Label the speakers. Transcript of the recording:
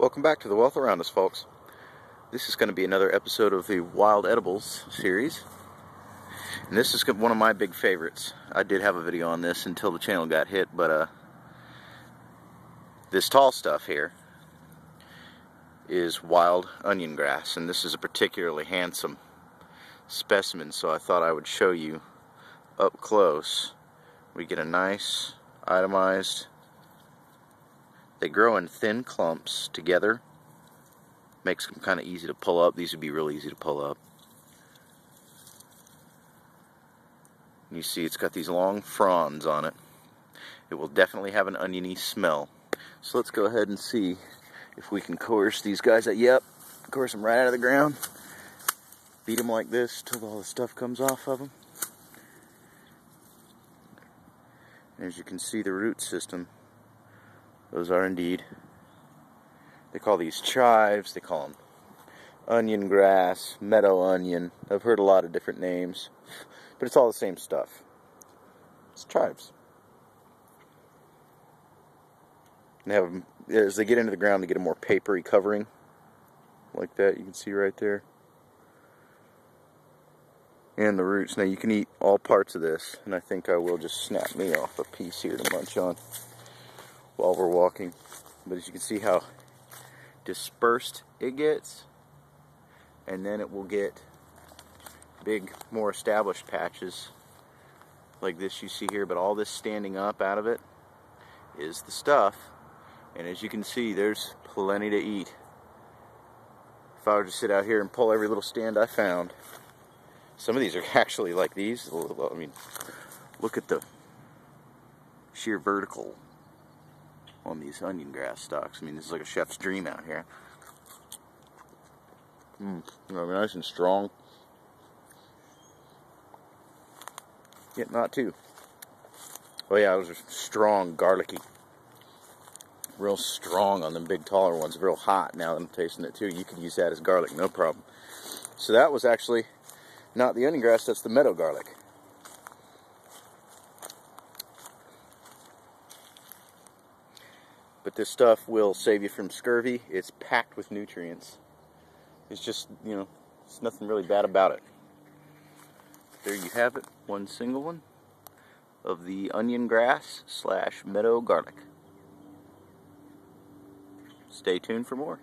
Speaker 1: Welcome back to the Wealth Around Us, folks. This is going to be another episode of the Wild Edibles series. And this is one of my big favorites. I did have a video on this until the channel got hit, but uh, this tall stuff here is wild onion grass, and this is a particularly handsome specimen, so I thought I would show you up close. We get a nice itemized they grow in thin clumps together. Makes them kind of easy to pull up. These would be real easy to pull up. You see it's got these long fronds on it. It will definitely have an oniony smell. So let's go ahead and see if we can coerce these guys out. Yep, coerce them right out of the ground. Beat them like this till all the stuff comes off of them. As you can see, the root system those are indeed. They call these chives, they call them onion grass, meadow onion. I've heard a lot of different names, but it's all the same stuff. It's chives. They have, as they get into the ground, they get a more papery covering, like that. You can see right there. And the roots. Now you can eat all parts of this, and I think I will just snap me off a piece here to munch on while we're walking. But as you can see how dispersed it gets, and then it will get big, more established patches like this you see here, but all this standing up out of it is the stuff. And as you can see, there's plenty to eat. If I were to sit out here and pull every little stand I found, some of these are actually like these. I mean, look at the sheer vertical on these onion grass stalks. I mean, this is like a chef's dream out here. Mmm, nice and strong. Yet not too. Oh yeah, those are strong, garlicky. Real strong on them big taller ones. Real hot now I'm tasting it too. You could use that as garlic, no problem. So that was actually not the onion grass, that's the meadow garlic. But this stuff will save you from scurvy. It's packed with nutrients. It's just, you know, there's nothing really bad about it. There you have it, one single one of the onion grass slash meadow garlic. Stay tuned for more.